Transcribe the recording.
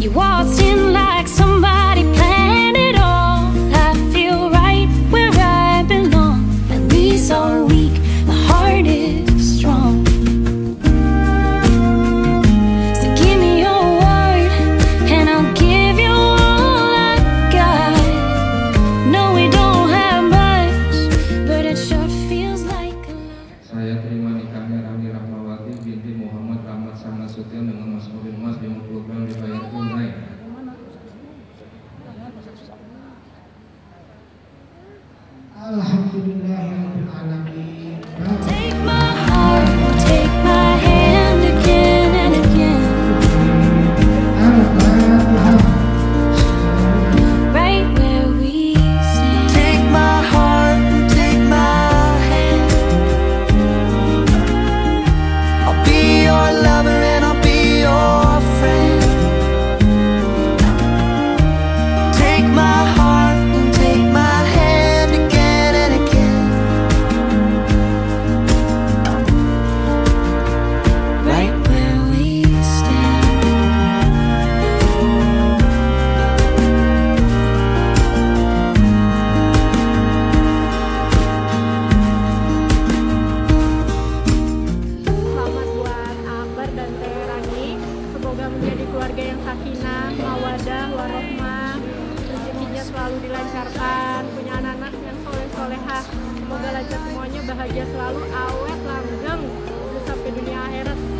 You waltzed in الحمد لله soleh-solehah. Semoga lancar semuanya, bahagia selalu, awet, langgeng, sampai dunia akhirat.